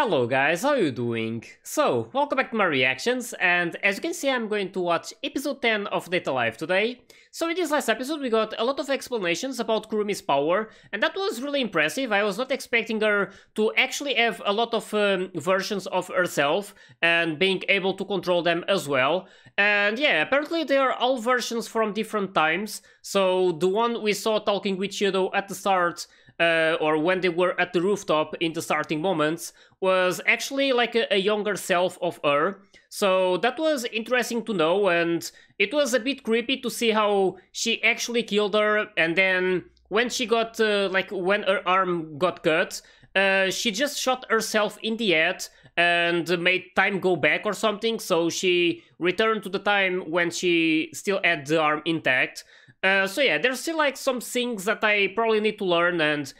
Hello guys, how you doing? So, welcome back to my reactions, and as you can see I'm going to watch episode 10 of Date A Live today. So in this last episode we got a lot of explanations about Kurumi's power, and that was really impressive, I was not expecting her to actually have a lot of um, versions of herself, and being able to control them as well. And yeah, apparently they are all versions from different times, so the one we saw talking with Shido at the start uh, or when they were at the rooftop in the starting moments was actually like a, a, younger self of her. So that was interesting to know, and it was a bit creepy to see how she actually killed her, and then when she got, uh, like, when her arm got cut, uh, she just shot herself in the head and made time go back or something, so she returned to the time when she still had the arm intact. Uh, so yeah, there's still like some things that I probably need to learn and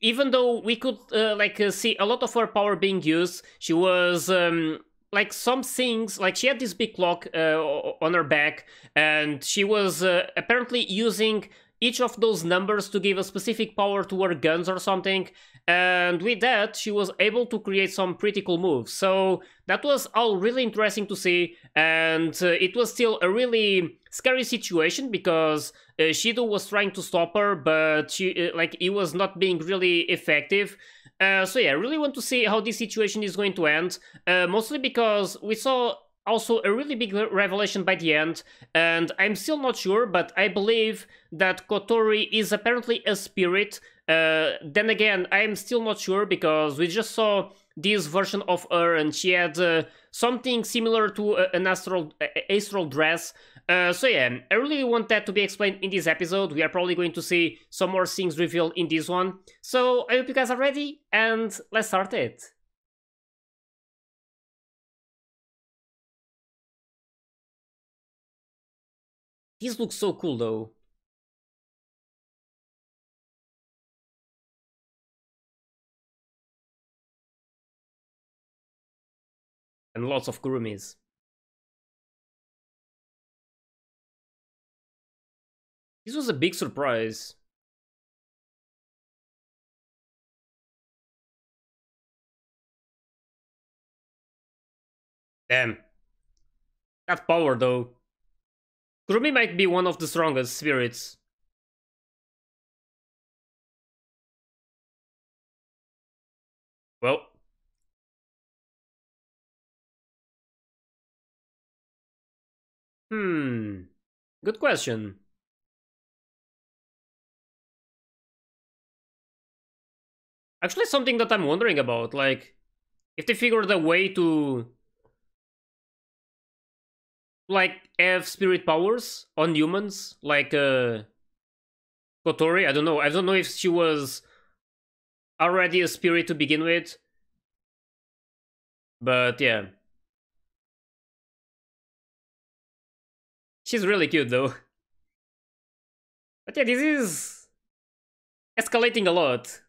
even though we could uh, like uh, see a lot of her power being used, she was um, like some things like she had this big clock uh, on her back and she was uh, apparently using each of those numbers to give a specific power to her guns or something. And with that she was able to create some pretty cool moves. So that was all really interesting to see. And uh, it was still a really scary situation because uh, Shido was trying to stop her but she uh, like it was not being really effective. Uh, so yeah I really want to see how this situation is going to end. Uh, mostly because we saw also a really big revelation by the end, and I'm still not sure, but I believe that Kotori is apparently a spirit. Uh, then again, I'm still not sure because we just saw this version of her and she had uh, something similar to an astral, astral dress. Uh, so yeah, I really want that to be explained in this episode. We are probably going to see some more things revealed in this one. So I hope you guys are ready, and let's start it. These look so cool though. And lots of Kurumis. This was a big surprise. Damn. That power though. Kurumi might be one of the strongest spirits. Well. Hmm. Good question. Actually, something that I'm wondering about, like, if they figured a way to like have spirit powers on humans, like uh Kotori. I don't know. I don't know if she was already a spirit to begin with. But yeah. She's really cute though. But yeah, this is escalating a lot.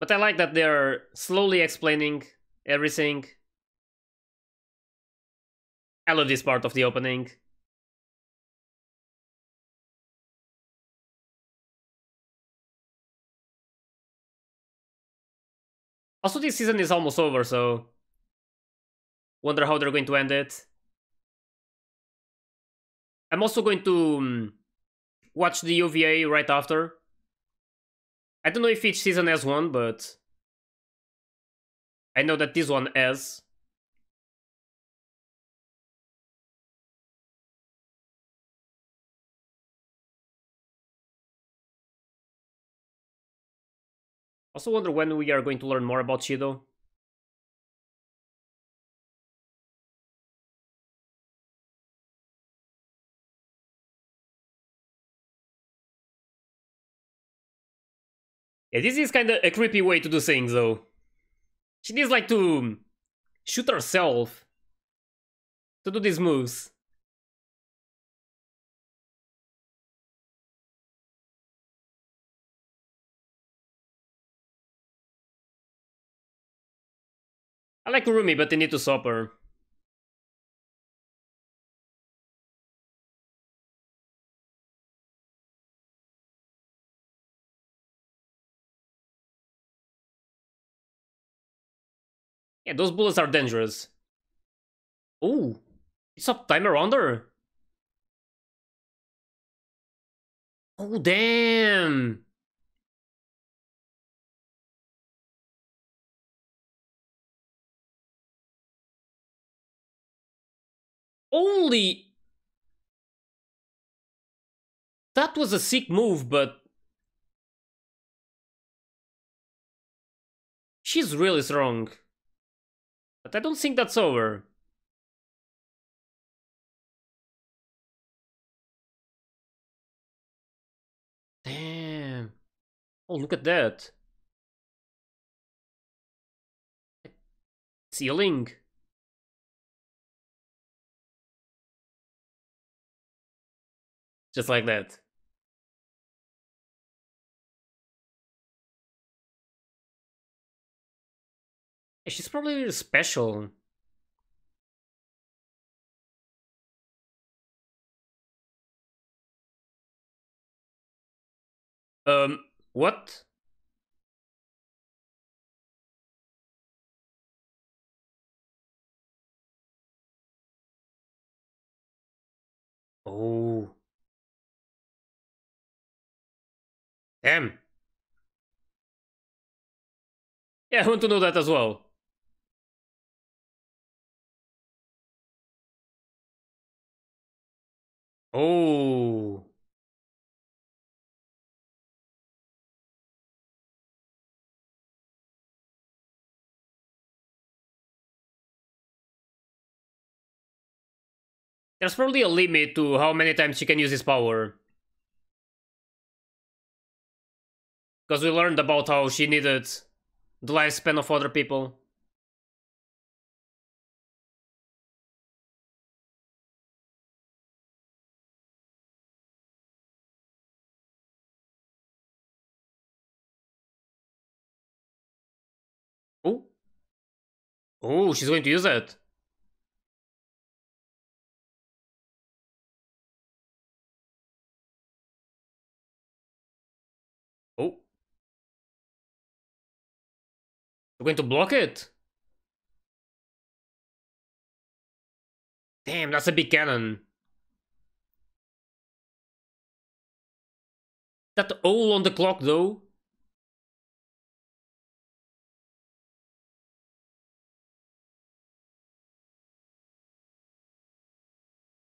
But I like that they're slowly explaining everything. I love this part of the opening. Also, this season is almost over, so... Wonder how they're going to end it. I'm also going to um, watch the OVA right after. I don't know if each season has one, but... I know that this one has. Also wonder when we are going to learn more about Shido. Yeah, this is kind of a creepy way to do things, though. She needs, like, to shoot herself to do these moves. I like Rumi, but they need to stop her. Yeah, those bullets are dangerous. Oh, it's a time around her. Oh, damn. Only... That was a sick move, but... She's really strong. But I don't think that's over. Damn. Oh, look at that. Ceiling. Just like that. She's probably special. Um, what? Oh. Damn. Yeah, I want to know that as well. Oh. There's probably a limit to how many times she can use his power. Because we learned about how she needed the lifespan of other people. Oh. Oh, she's going to use it. We're going to block it. Damn, that's a big cannon. That all on the clock though.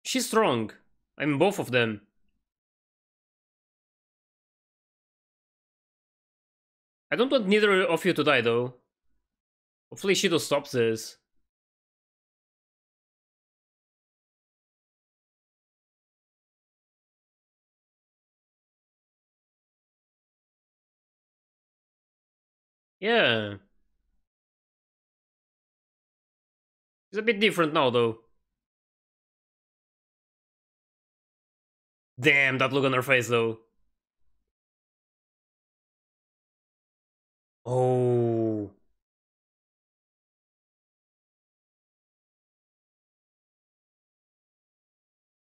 She's strong. I mean, both of them. I don't want neither of you to die, though. Hopefully Shido stops this. Yeah. It's a bit different now, though. Damn, that look on her face, though. Oh.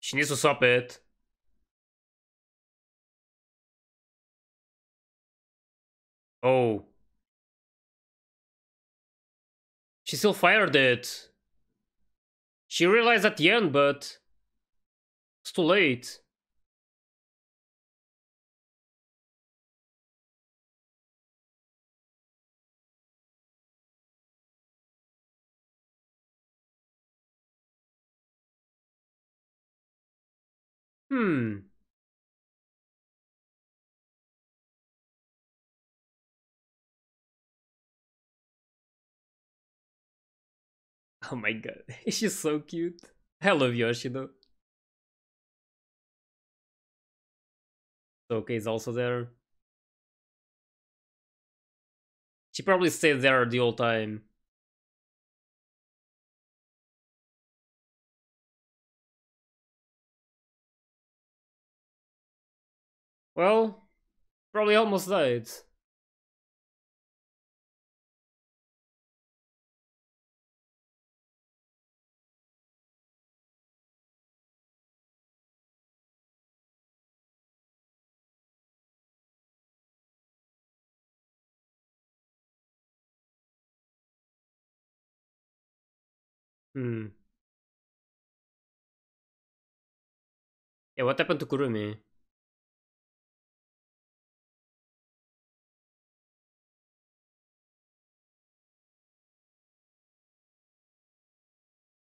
She needs to stop it. Oh. She still fired it. She realized at the end, but... It's too late. Hmm. Oh my god, she's so cute. I love Yoshino. Okay, is also there. She probably stayed there the whole time. Well, probably almost died. Hmm. Yeah, what happened to Kurumi?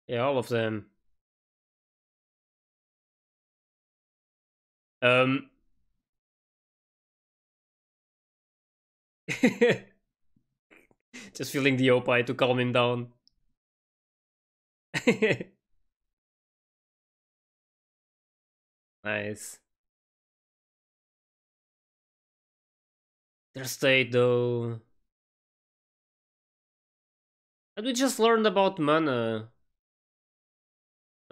Yeah, all of them. Um. Just feeling the oppai to calm him down. nice. Their state though. And we just learned about mana.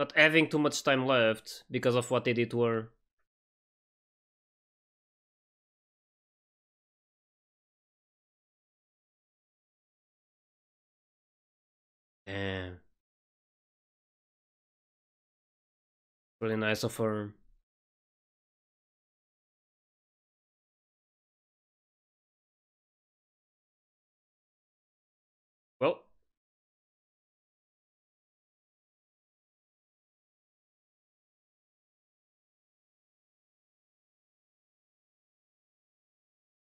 Not having too much time left because of what they did to her. Damn. Really nice of her.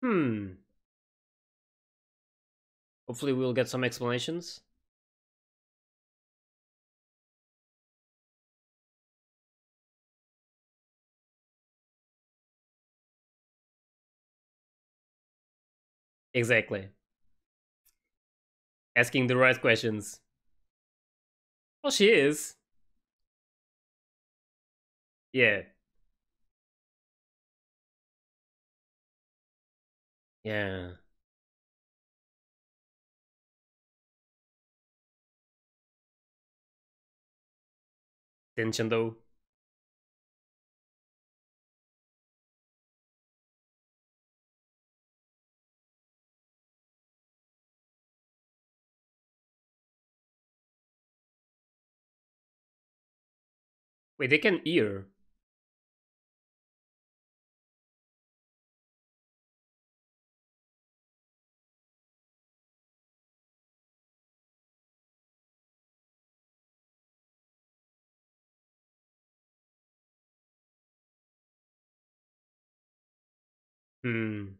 Hmm. Hopefully we'll get some explanations. Exactly. Asking the right questions. Well, she is. Yeah. Yeah. Though. Wait, they can ear. Hmm.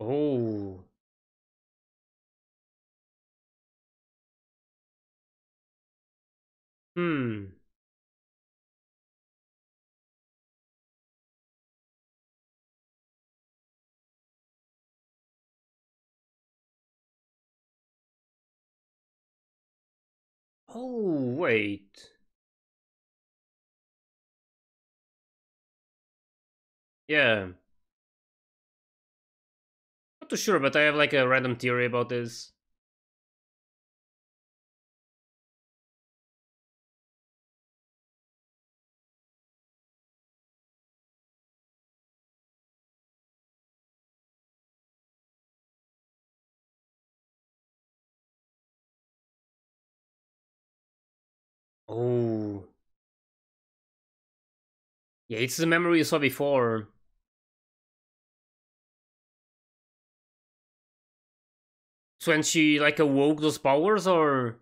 Oh. Hmm. Oh, wait. Yeah. Not too sure, but I have like a random theory about this. Oh. Yeah, it's the memory you saw before. So when she like awoke those powers or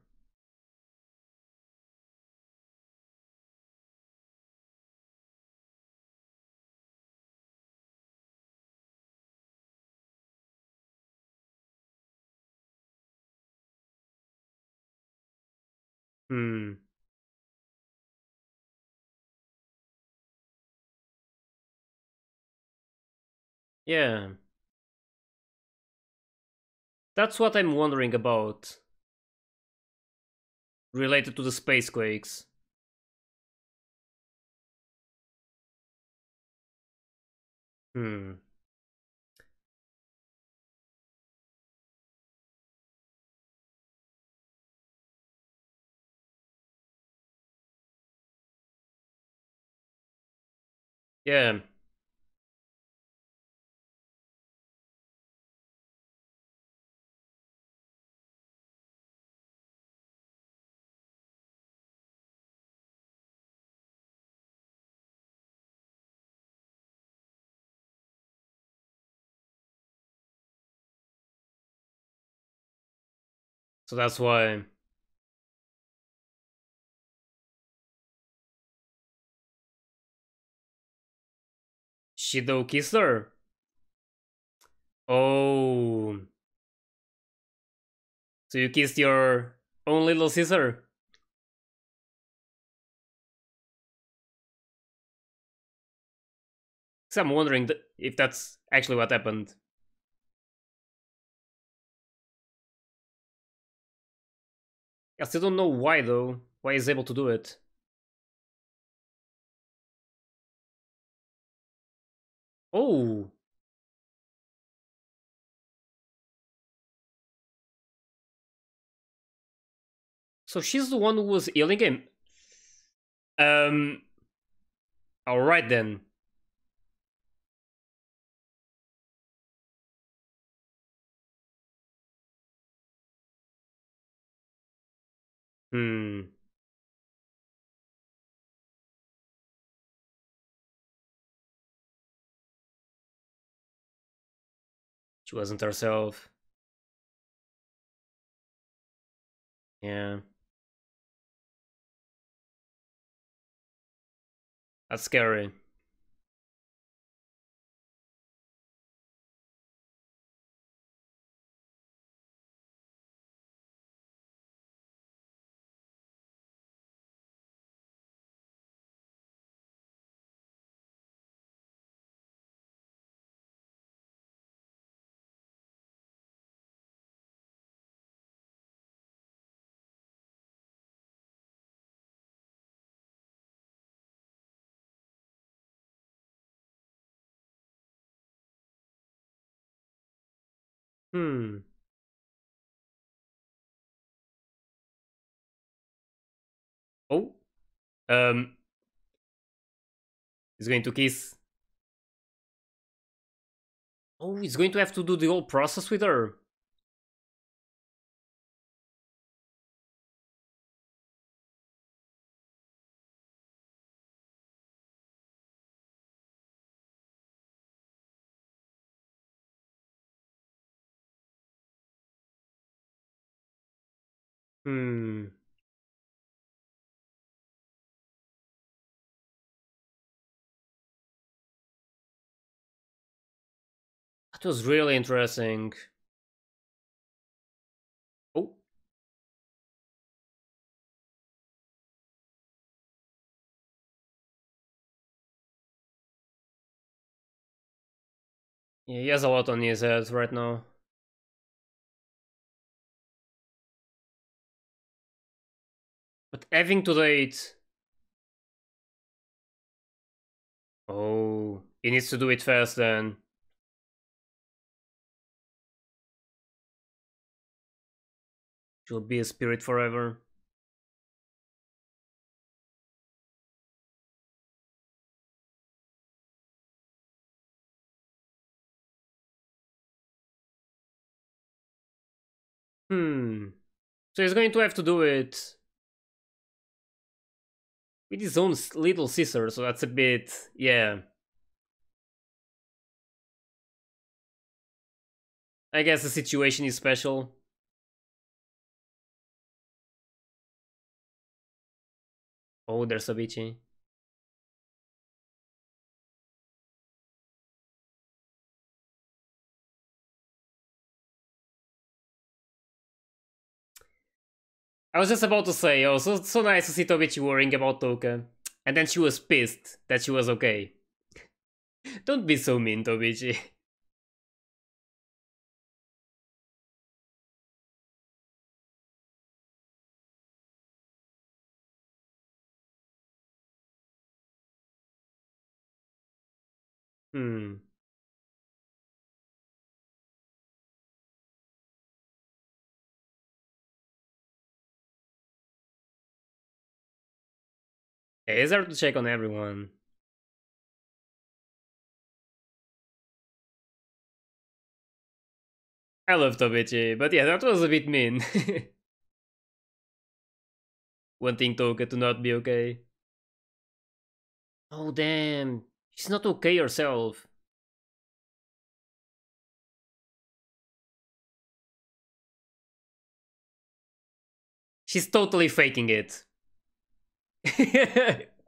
Hmm. Yeah. That's what I'm wondering about. Related to the space quakes. Hmm. Yeah. So that's why. Shido kissed her. Oh. So you kissed your own little sister? So I'm wondering if that's actually what happened. I still don't know why though. Why he's able to do it. Oh. So she's the one who was healing him. Um. Alright then. Hmm. She wasn't herself. Yeah. That's scary. Hmm. Oh. Um. He's going to kiss. Oh, he's going to have to do the whole process with her. Hmm. That was really interesting. Oh. Yeah, he has a lot on his head right now. But having to date... Oh, he needs to do it fast then. She'll be a spirit forever. Hmm. So he's going to have to do it with his own little sister, so that's a bit, yeah. I guess the situation is special. Oh, there's Tobiichi. I was just about to say, oh, so, so nice to see Tobiichi worrying about Tohka. And then she was pissed that she was okay. Don't be so mean, Tobiichi. Hmm. It's hard to check on everyone. I love Tobiichi, but yeah, that was a bit mean. Wanting Tohka to not be okay. Oh damn, she's not okay herself. She's totally faking it.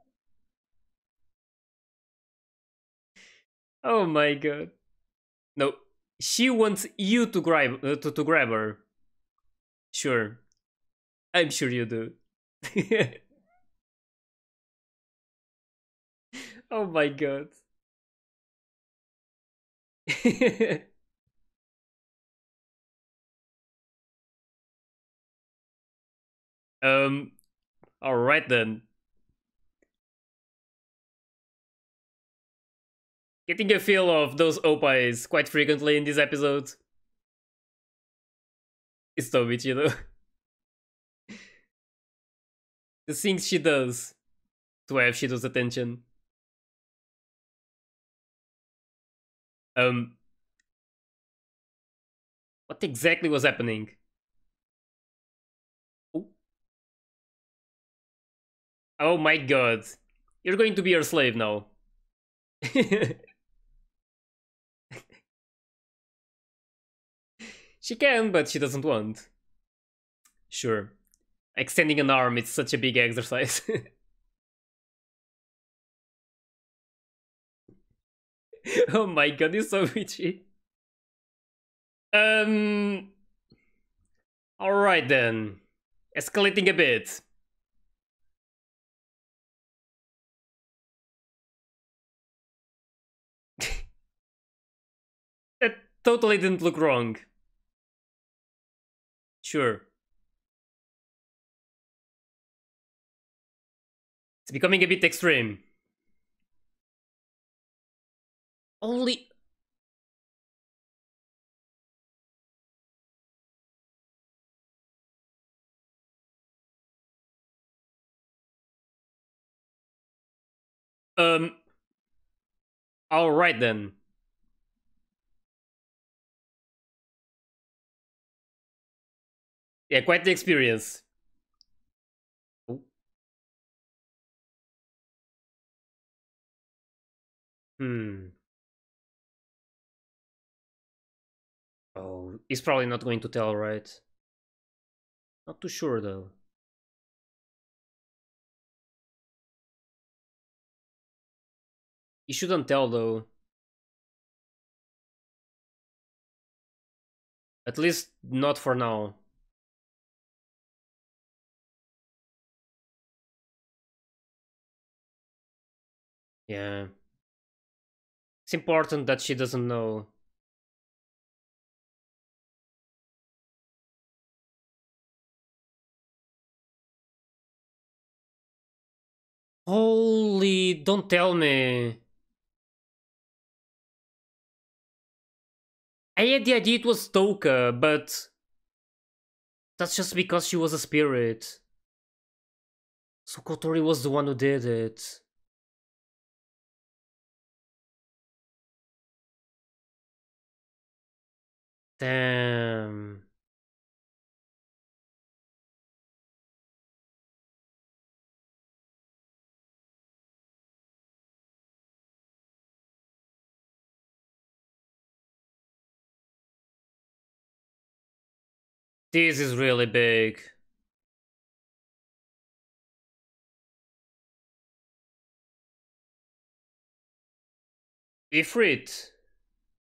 oh my god. No, she wants you to grab uh, to, to grab her. Sure. I'm sure you do. oh my god. um all right then. Getting a feel of those oppais quite frequently in this episode. It's Tobich, you know. the things she does to have Shido's attention. Um, what exactly was happening? Oh my god. You're going to be her slave now. she can, but she doesn't want. Sure. Extending an arm is such a big exercise. oh my god, it's so witchy. Um. Alright then. Escalating a bit. Totally didn't look wrong. Sure. It's becoming a bit extreme. Only... Um... Alright then. Yeah, quite the experience. Hmm. Oh, he's probably not going to tell, right? Not too sure, though. He shouldn't tell, though. At least not for now. Yeah. It's important that she doesn't know. Holy, don't tell me. I had the idea it was Tohka, but that's just because she was a spirit. So Kotori was the one who did it. Damn. This is really big. Ifrit.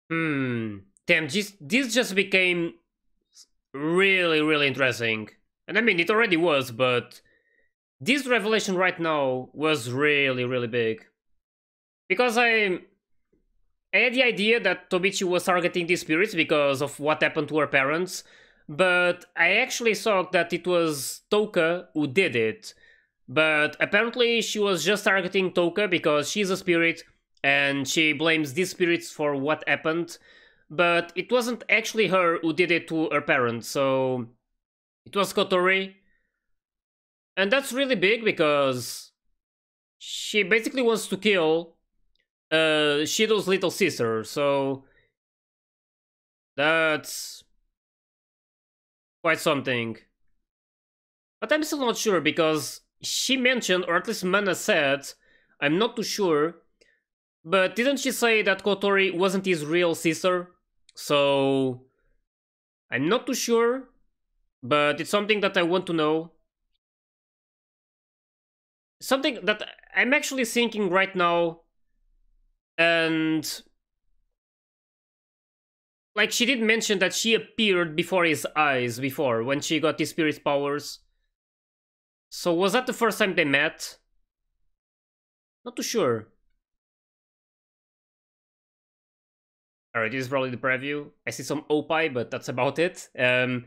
Hmm. Damn, this, this just became really, really interesting. And I mean, it already was, but this revelation right now was really, really big. Because I... I had the idea that Tobiichi was targeting these spirits because of what happened to her parents, but I actually thought that it was Tohka who did it. But apparently she was just targeting Tohka because she's a spirit and she blames these spirits for what happened but it wasn't actually her who did it to her parents, so it was Kotori. And that's really big because she basically wants to kill uh, Shido's little sister, so that's quite something. But I'm still not sure because she mentioned, or at least Mana said, I'm not too sure, but didn't she say that Kotori wasn't his real sister? So I'm not too sure, but it's something that I want to know something that I'm actually thinking right now, and like she did mention that she appeared before his eyes before when she got his spirit powers. So was that the first time they met? Not too sure. Alright, this is probably the preview. I see some oppai, but that's about it. Um,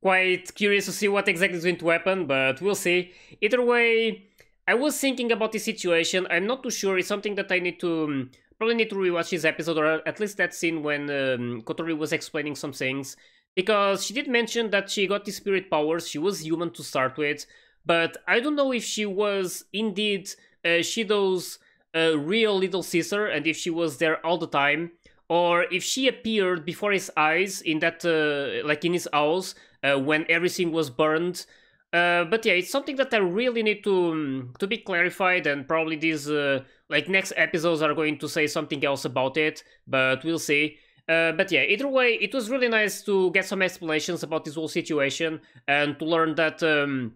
quite curious to see what exactly is going to happen, but we'll see. Either way, I was thinking about the situation. I'm not too sure. It's something that I need to um, probably need to rewatch this episode, or at least that scene when um, Kotori was explaining some things. Because she did mention that she got the spirit powers, she was human to start with, but I don't know if she was indeed uh, Shido's uh, real little sister and if she was there all the time, or if she appeared before his eyes in that, uh, like in his house, uh, when everything was burned. Uh, but yeah, it's something that I really need to um, to be clarified, and probably these uh, like next episodes are going to say something else about it. But we'll see. Uh, but yeah, either way, it was really nice to get some explanations about this whole situation and to learn that um,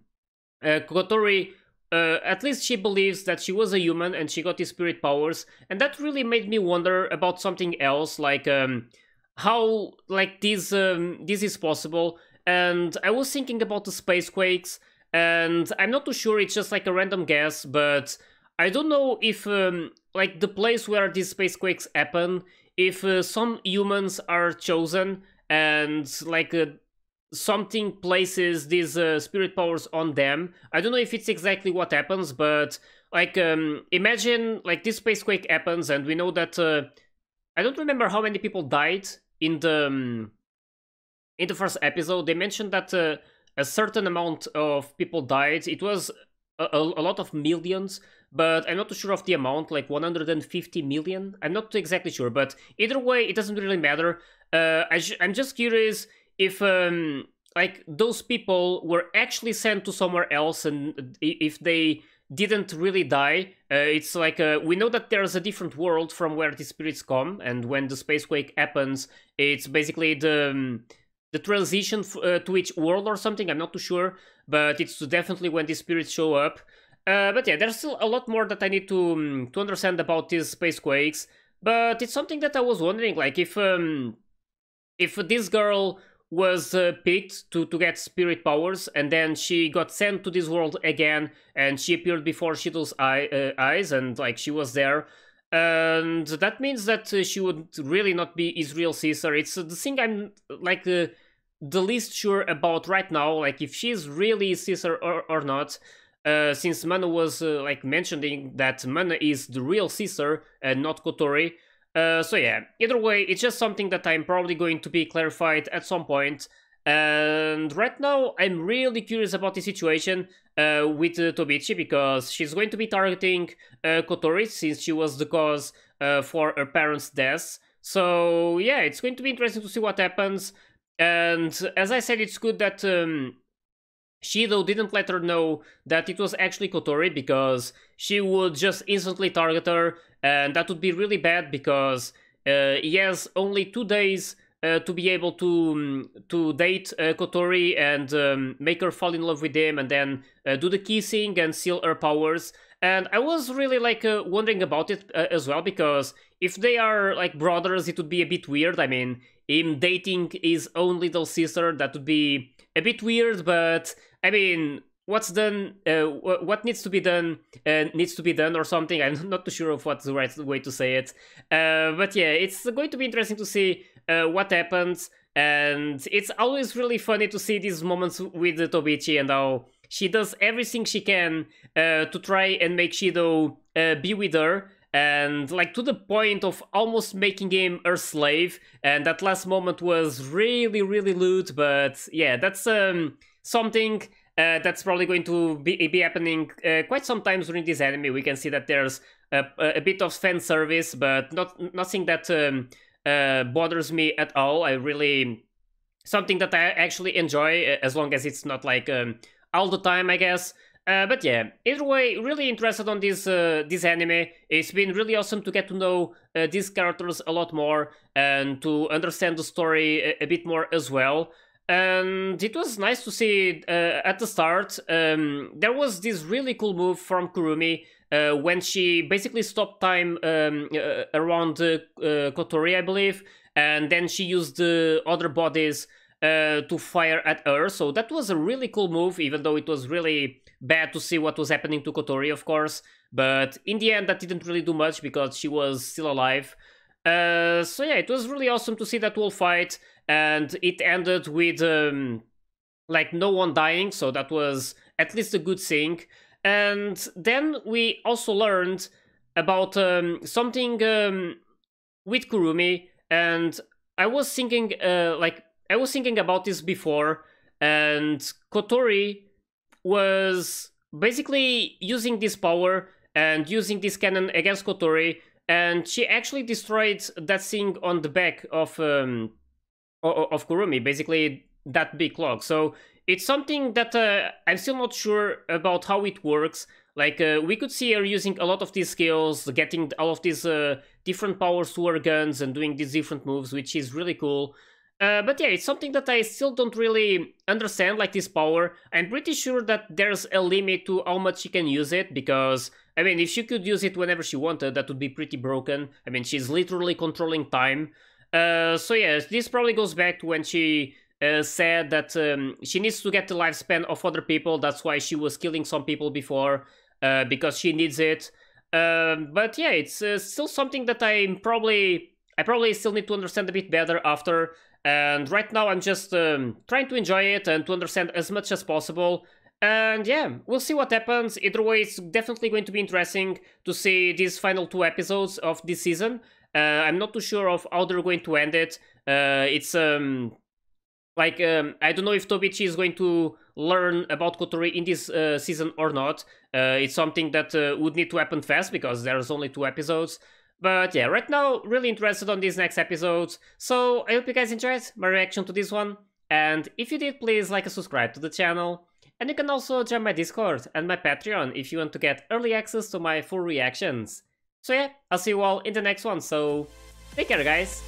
uh, Kotori, uh, at least she believes that she was a human and she got these spirit powers, and that really made me wonder about something else, like um, how like this um, this is possible and I was thinking about the space quakes, and I'm not too sure. It's just like a random guess, but I don't know if um, like the place where these space quakes happen, if uh, some humans are chosen and like uh, something places these uh, spirit powers on them. I don't know if it's exactly what happens, but like um, imagine like this space quake happens, and we know that uh, I don't remember how many people died in the. Um, in the first episode, they mentioned that uh, a certain amount of people died. It was a, a, lot of millions, but I'm not too sure of the amount, like 150 million. I'm not exactly sure, but either way, it doesn't really matter. Uh, I am just curious if um, like those people were actually sent to somewhere else, and if they didn't really die. Uh, it's like uh, we know that there's a different world from where the spirits come, and when the spacequake happens, it's basically the um, the transition uh, to each world or something. I'm not too sure, but it's definitely when the spirits show up. Uh, but yeah, there's still a lot more that I need to um, to understand about these space quakes. But it's something that I was wondering, like if um, if this girl was uh, picked to, to get spirit powers and then she got sent to this world again and she appeared before Shido's eye, uh, eyes and like she was there and that means that uh, she would really not be Israel Caesar. It's uh, the thing I'm like uh, the least sure about right now, like if she's really Caesar or, or not. Uh, since Mana was like mentioning that Mana is the real Caesar and not Kotori. Uh, so yeah, either way, it's just something that I'm probably going to be clarified at some point. And right now, I'm really curious about the situation uh, with uh, Tobiichi because she's going to be targeting uh, Kotori since she was the cause uh, for her parents' death. So yeah, it's going to be interesting to see what happens. And as I said, it's good that um, Shido didn't let her know that it was actually Kotori because she would just instantly target her, and that would be really bad because uh, he has only two days uh, to be able to um, to date uh, Kotori and um, make her fall in love with him, and then uh, do the kissing and seal her powers. And I was really like uh, wondering about it uh, as well because if they are like brothers, it would be a bit weird. I mean, him dating his own little sister, that would be a bit weird. But I mean, what's done, uh, what needs to be done, uh, needs to be done or something. I'm not too sure of what's the right way to say it. Uh, but yeah, it's going to be interesting to see uh, what happens. And it's always really funny to see these moments with Tobiichi and how she does everything she can uh, to try and make Shido uh, be with her. And like to the point of almost making him her slave. And that last moment was really, really lewd. But yeah, that's um, something uh, that's probably going to be, be happening uh, quite sometimes during this anime. We can see that there's a, a bit of fan service, but not nothing that um, uh, bothers me at all. I really something that I actually enjoy uh, as long as it's not like um, all the time, I guess. Uh, but yeah, either way, really interested on this uh, this anime. It's been really awesome to get to know these characters a lot more and to understand the story a, a bit more as well. And it was nice to see uh, at the start. Um, there was this really cool move from Kurumi uh, when she basically stopped time um, uh, around uh, Kotori, I believe, and then she used the other bodies uh, to fire at her. So that was a really cool move, even though it was really bad to see what was happening to Kotori, of course. But in the end, that didn't really do much because she was still alive. Uh, so yeah, it was really awesome to see that whole fight and it ended with um, like no one dying, so that was at least a good thing. And then we also learned about um, something um, with Kurumi, and I was thinking, uh, like I was thinking about this before, and Kotori was basically using this power and using this cannon against Kotori, and she actually destroyed that thing on the back of um, of Kurumi, basically that big clock. So it's something that uh, I'm still not sure about how it works. Like, uh, we could see her using a lot of these skills, getting all of these uh, different powers to her guns and doing these different moves, which is really cool. Uh, but yeah, it's something that I still don't really understand, like this power. I'm pretty sure that there's a limit to how much she can use it, because, I mean, if she could use it whenever she wanted, that would be pretty broken. I mean, she's literally controlling time. Uh, so yes, this probably goes back to when she uh, said that um, she needs to get the lifespan of other people. That's why she was killing some people before, uh, because she needs it. Um, but yeah, it's uh, still something that I'm probably I probably still need to understand a bit better after. And right now, I'm just um, trying to enjoy it and to understand as much as possible. And yeah, we'll see what happens. Either way, it's definitely going to be interesting to see these final two episodes of this season. Uh, I'm not too sure of how they're going to end it. Uh, it's um, like um, I don't know if Tobiichi is going to learn about Kotori in this uh, season or not. Uh, it's something that uh, would need to happen fast because there's only two episodes. But yeah, right now, really interested on these next episodes. So I hope you guys enjoyed my reaction to this one. And if you did, please like and subscribe to the channel. And you can also join my Discord and my Patreon if you want to get early access to my full reactions. So yeah, I'll see you all in the next one, so take care guys!